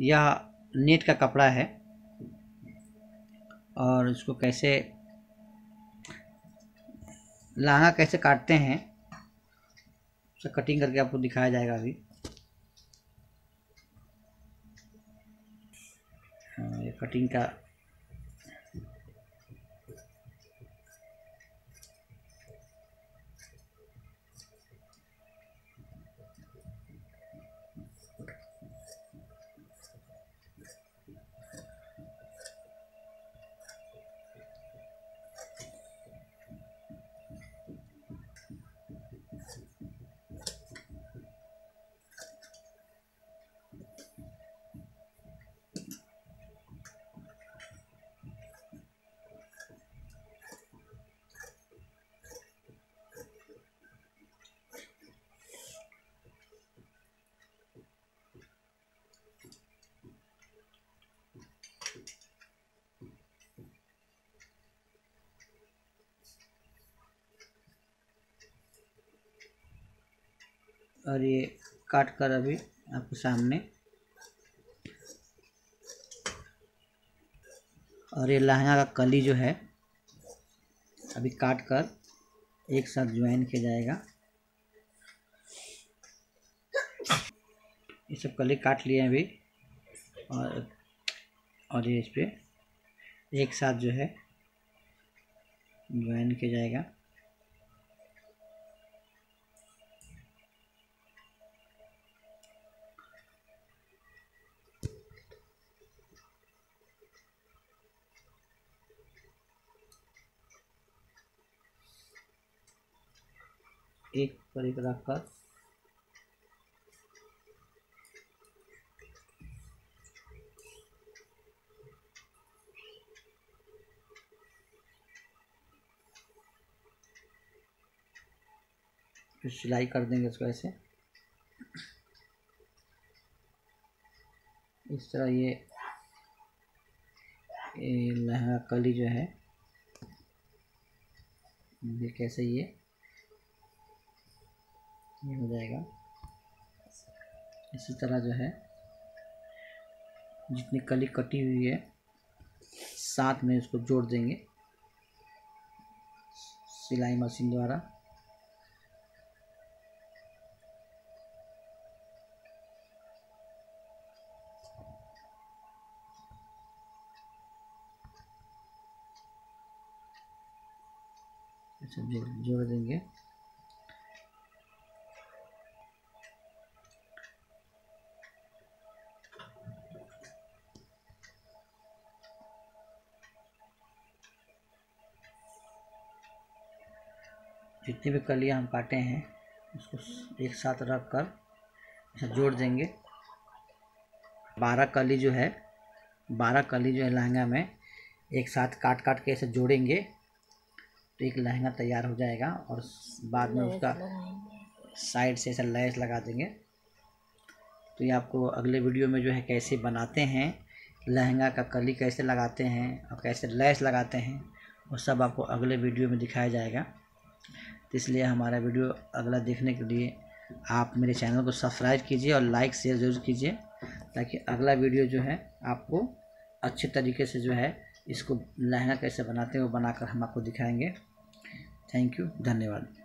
यह नेट का कपड़ा है। और इसको कैसे लहंगा कैसे काटते हैं उसे कटिंग करके आपको दिखाया जाएगा अभी। हाँ, ये कटिंग का और ये काट कर अभी आपके सामने। और ये लहंगा का कली जो है, अभी काट कर एक साथ ज्वाइन किया जाएगा। ये सब कली काट लिए अभी। और और ये इस पर एक साथ जो है ज्वाइन किया जाएगा। एक पर एक रख कर फिर सिलाई कर देंगे इसको ऐसे। इस तरह ये ये लहंगा कली जो है, ये कैसे ये? ये हो जाएगा। इसी तरह जो है, जितनी कली कटी हुई है, साथ में इसको जोड़ देंगे। सिलाई मशीन द्वारा। अच्छा जोड़ जोड़ देंगे। जितनी भी कलियाँ हम काटे हैं उसको एक साथ रख कर ऐसे जोड़ देंगे। बारह कली जो है बारह कली जो है लहंगा में एक साथ काट काट के ऐसे जोड़ेंगे तो एक लहंगा तैयार हो जाएगा और बाद में उसका साइड से ऐसा लैस लगा देंगे। तो ये आपको अगले वीडियो में जो है कैसे बनाते हैं लहंगा का कली कैसे लगाते हैं और कैसे लैस लगाते हैं वो सब आपको अगले वीडियो में दिखाया जाएगा। तो इसलिए हमारा वीडियो अगला देखने के लिए आप मेरे चैनल को सब्सक्राइब कीजिए और लाइक, शेयर ज़रूर कीजिए ताकि अगला वीडियो जो है आपको अच्छे तरीके से जो है इसको लहंगा कैसे बनाते हैं वो बनाकर हम आपको दिखाएँगे। थैंक यू, धन्यवाद।